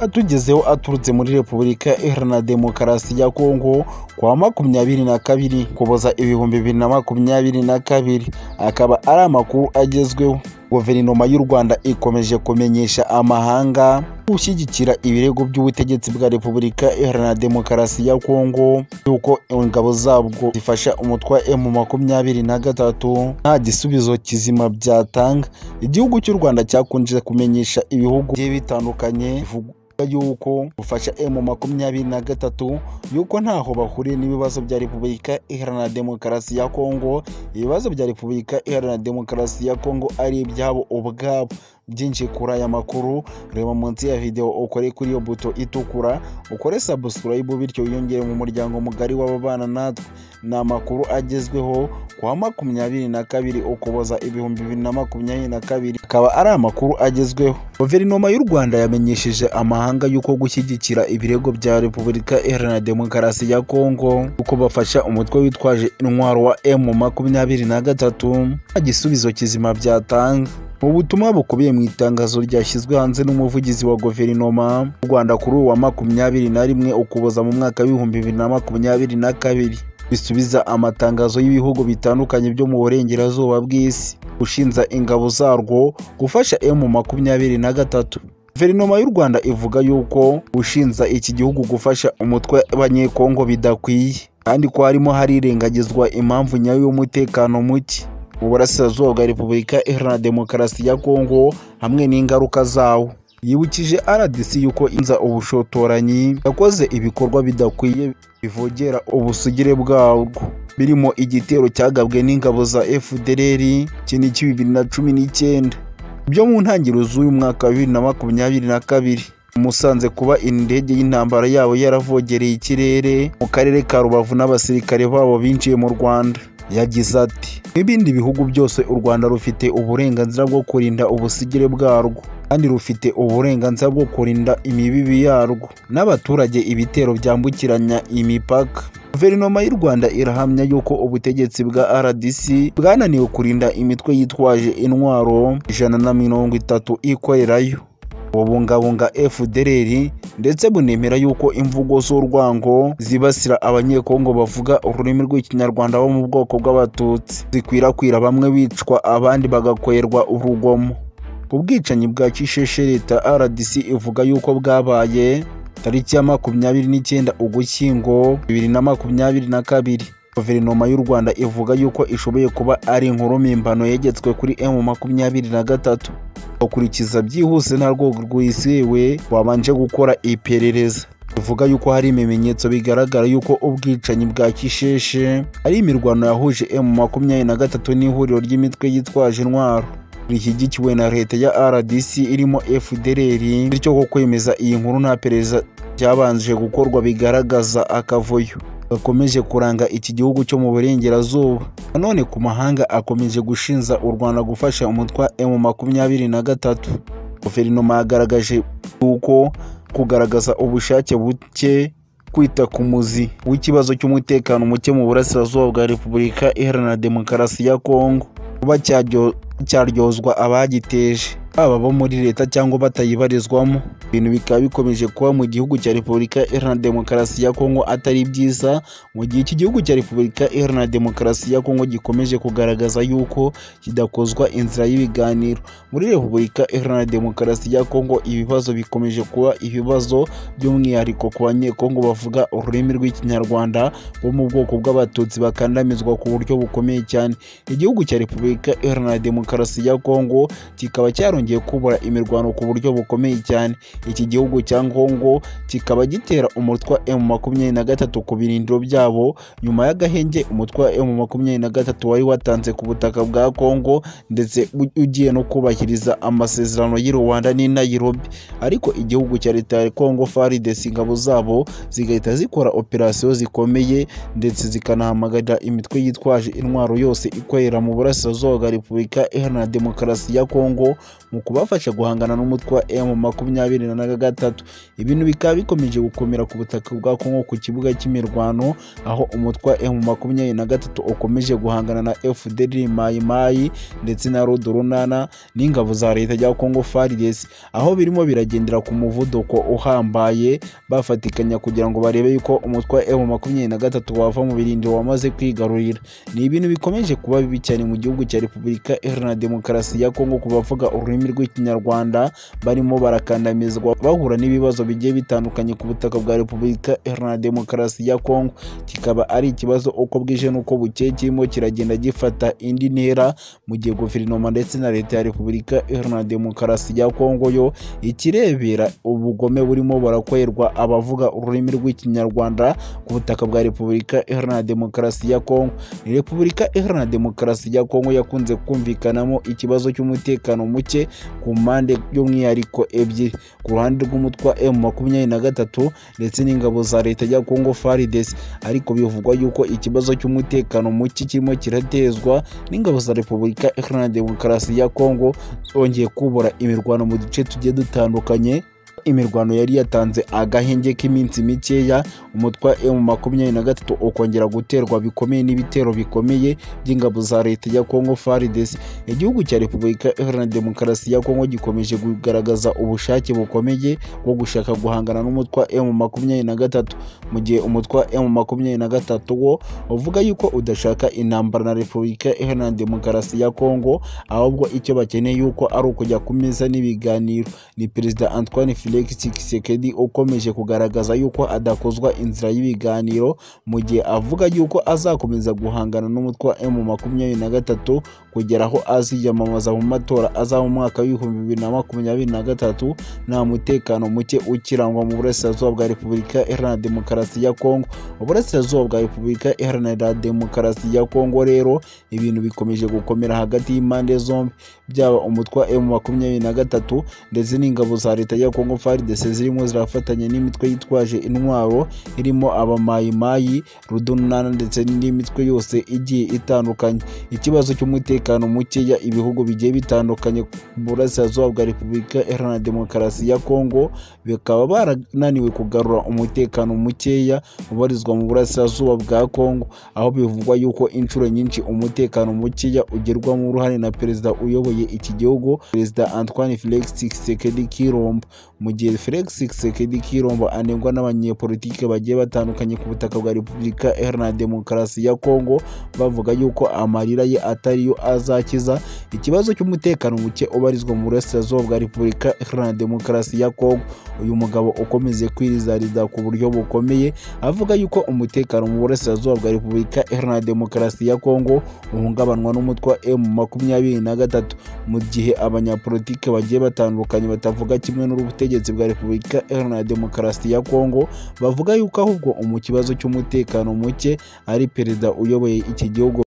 atugezeho aturutse muri repubulika iharanira demokarasi ya kongo kwa makumyabiri na kabiri kuboza ibihumbi bibiri na makumyabiri na kabiri akaba ari amakuru agezweho guverinoma y'u rwanda ikomeje kumenyesha amahanga gushyigikira ibirego by'ubutegetsi bwa repubulika iharanira demokarasi ya kongo y'uko ingabo zabwo zifasha umutwe wa emu makumyabiri na gatatu nta gisubizo kizima byatanga igihugu cy'u rwanda cyakunze kumenyesha ibihugu bigiye bitandukanye yuko bufasha emu makumyabiri na gatatu yuko ntaho bahuriye n'ibibazo bya repubulika iharanira demokarasi ya kongo ibibazo bya repubulika iharanira demokarasi ya kongo ari ibyabo ubwabo byinshi kuri aya makuru reba munsi ya video ukore kuri iyo buto itukura ukore subscribe bityo wiyongere mu muryango mugari w'ababana natwe ni amakuru agezweho kwa makumyabiri na kabiri ukuboza ibihumbi bibiri na makumyabiri na kabiri akaba ari amakuru agezweho guverinoma y'u rwanda yamenyesheje amahanga y'uko gushyigikira ibirego bya repubulika iharanira demokarasi ya kongo uko bafasha umutwe witwaje intwaro wa emu makumyabiri na gatatu nta gisubizo kizima byatanga mu butumwa bukubiye mu itangazo ryashyizwe hanze n'umuvugizi wa guverinoma y'u rwanda kuri uwa makumyabiri na rimwe ukuboza mu mwaka w'ibihumbi bibiri na makumyabiri na kabiri bisubiza amatangazo y'ibihugu bitandukanye byo mu burengerazuba bw'isi ushinza ingabo zarwo gufasha emu makumyabiri na gatatu guverinoma y'u rwanda ivuga yuko ushinza iki gihugu gufasha umutwe w'abanyekongo bidakwiye kandi ko harimo harirengagizwa impamvu nyayo y'umutekano muke mu burasirazuba bwa repubulika iharanira demokarasi ya kongo hamwe n'ingaruka zawo yibukije rdc yuko inza ubushotoranyi yakoze ibikorwa bidakwiye bivogera ubusugire bwabwo birimo igitero cyagabwe n'ingabo za fdr kinini cya bibiri na cumi n'icyenda byo mu ntangiriro z'uyu mwaka wa bibiri na makumyabiri na kabiri musanze kuba indege y'intambara yabo yaravogereye ikirere mu karere ka rubavu n'abasirikare babo binjiye mu rwanda yagize ati nk'ibindi bihugu byose u rwanda rufite uburenganzira bwo kurinda ubusigire bwarwo kandi rufite uburenganzira bwo kurinda imibibi yarwo n'abaturage ibitero byambukiranya imipaka guverinoma y'u rwanda irahamya yuko ubutegetsi bwa rdc bwananiwe kurinda imitwe yitwaje intwaro ijana na mirongo itatu ikorerayo bubungabunga FDLR ndetse bunemera yuko imvugo z'urwango zibasira abanyekongo bavuga ururimi rw'ikinyarwanda bo mu bwoko bw'abatutsi zikwirakwira bamwe bicwa abandi bagakwerwa urugomo ubwicanyi bwa kisheshe leta RDC ivuga yuko bwabaye tariki ya makumyabiri n'icyenda ugushyingo bibiri na makumyabiri na kabiri Guverinoma y'u Rwanda ivuga yuko ishoboye kuba ari inkuru mpimbano yegetswe kuri M makumyabiri na gatatu ukurikiza byihuse nta rwego rwizewe wabanje gukora iperereza bivuga yuko hari ibimenyetso bigaragara yuko ubwicanyi bwa kisheshe ari imirwano yahuje M makumyabiri na gatatu n'ihuriro ry'imitwe yitwaje intwaro rishyigikiwe na leta ya RDC irimo FDLR bityo ko kwemeza iyi nkuru nta perereza byabanje gukorwa bigaragaza akavuyo gakomeje kuranga iki gihugu cyo mu burengerazuba nanone ku mahanga akomeje gushinza u rwanda gufasha umutwe wa emu makumyabiri na gatatu guverinoma yagaragaje yuko kugaragaza ubushake buke kwita ku muzi w'ikibazo cy'umutekano muke mu burasirazuba bwa repubulika iharanira demokarasi ya kongo kuba cyaryozwa abagiteje baba abo muri leta cyangwa batayibarizwamo ibintu bikaba bikomeje kuba mu gihugu cya repubulika iharanira demokarasi ya kongo atari byiza mu gihe iki gihugu cya repubulika iharanira demokarasi ya kongo gikomeje kugaragaza yuko kidakozwa inzira y'ibiganiro muri repubulika iharanira demokarasi ya kongo ibibazo bikomeje kuba ibibazo by'umwihariko ku banyekongo bavuga ururimi rw'ikinyarwanda bo mu bwoko bw'abatutsi bakandamizwa ku buryo bukomeye cyane igihugu cya repubulika iharanira demokarasi ya kongo kikaba cyaronye byatangiye kubura imirwano ku buryo bukomeye cyane iki gihugu cya Kongo kikaba gitera umutwe wa M makumyabiri na gatatu ku birindiro byabo nyuma y'agahenge umutwe wa M makumyabiri na gatatu wari watanze ku butaka bwa Kongo ndetse ugiye no kubahiriza amasezerano y'i Rwanda n'i Nairobi ariko igihugu cya leta ya Kongo FARDC ingabo zabo zigahita zikora operasiyo zikomeye ndetse zikanahamagarira imitwe yitwaje intwaro yose ikorera mu burasirazuba bwa Repubulika Iharanira Demokarasi ya Kongo mu kubafasha guhangana n'umutwe wa emu makumyabiri na gatatu ibintu bikaba bikomeje gukomera ku butaka bwa kongo ku kibuga cy'imirwano aho umutwe wa emu makumyabiri na gatatu ukomeje guhangana na efuderi mayimayi ndetse na rodorunana n'ingabo za leta ya kongo faridesi aho birimo biragendera ku muvuduko uhambaye bafatikanya kugira ngo barebe yuko umutwe wa emu makumyabiri na gatatu wava mu birindiro wamaze kwigarurira ni ibintu bikomeje kuba bibi cyane mu gihugu cya repubulika iharanira demokarasi ya kongo ku bavuga ururimi ururimi rw'ikinyarwanda barimo barakandamizwa bahura n'ibibazo bigiye bitandukanye ku butaka bwa repubulika iharanira demokarasi ya kongo kikaba ari ikibazo uko bwije n'uko bukeye kirimo kiragenda gifata indi ntera mu gihe guverinoma ndetse na leta ya repubulika iharanira demokarasi ya kongo yo ikirebera ubugome burimo burakorerwa abavuga ururimi rw'ikinyarwanda ku butaka bwa repubulika iharanira demokarasi ya kongo ni repubulika iharanira demokarasi ya kongo yakunze kumvikanamo ikibazo cy'umutekano muke ku mpande by'umwihariko ebyiri ku ruhande rw'umutwa emu makumyabiri na gatatu ndetse n'ingabo za leta ya kongo faridesi ariko bivugwa yuko ikibazo cy'umutekano muke kirimo kiratezwa n'ingabo za repubulika iharanira demokarasi ya kongo zongeye kubura imirwano mu duce tugiye dutandukanye imirwano yari yatanze agahenge k'iminsi mikeya umutwa emu makumyabiri na gatatu ukongera guterwa bikomeye n'ibitero bikomeye by'ingabo za leta ya kongo faridesi e igihugu cya repubulika iharanira demokarasi ya kongo gikomeje kugaragaza ubushake bukomeye bwo gushaka guhangana n'umutwa emu makumyabiri na gatatu mu gihe umutwa emu makumyabiri na gatatu wo uvuga yuko udashaka intambara na repubulika iharanira demokarasi ya kongo ahubwo icyo bakeneye yuko ari ukujya ku meza n'ibiganiro ni perezida antoine fili Felix Tshisekedi ukomeje kugaragaza yuko adakozwa inzira y'ibiganiro mu gihe avuga yuko azakomeza guhangana n'umutwe wa M makumyabiri na gatatu kugera aho aziyamamaza mu matora aza mu mwaka w'ibihumbi bibiri na makumyabiri na gatatu nta mutekano muke ukirangwa mu burasirazuba bwa Repubulika Iharanira Demokarasi ya Kongo uburasirazuba bwa Repubulika Iharanira Demokarasi ya Kongo rero ibintu bikomeje gukomera hagati y'impande zombi byaba umutwe wa M makumyabiri na gatatu ndetse n'ingabo za leta ya Kongo FARDC zirimo zirafatanya n'imitwe yitwaje intwaro irimo abamayimayi rudunana ndetse n'indi mitwe yose igiye itandukanye ikibazo cy'umutekano mukeya ibihugu bigiye bitandukanye mu burasirazuba bwa repubulika iharanira demokarasi ya kongo bikaba barananiwe kugarura umutekano mukeya ubarizwa mu burasirazuba bwa kongo aho bivugwa yuko inshuro nyinshi umutekano mukeya ugerwamo uruhare na perezida uyoboye iki gihugu perezida antoine felix tshisekedi kirombo mu gihe Felix Tshisekedi Chilombo anengwa n'abanyepolitike bagiye batandukanye ku butaka bwa Repubulika Iharanira Demokarasi ya Kongo bavuga yuko amarira ye atari yo azakiza ikibazo cy'umutekano muke ubarizwa mu burasirazuba bwa Repubulika Iharanira Demokarasi ya Kongo uyu mugabo ukomeze kwirizariza ku buryo bukomeye avuga yuko umutekano mu burasirazuba bwa Repubulika Iharanira Demokarasi ya Kongo uhungabanwa n'umutwe wa M makumyabiri na gatatu mu gihe abanyapolitike bagiye batandukanye batavuga kimwe n'ubutegetsi y'ubutegetsi bwa repubulika iharanira demokarasi ya kongo bavuga yuko ahubwo mu kibazo cy'umutekano muke ari perezida uyoboye iki gihugu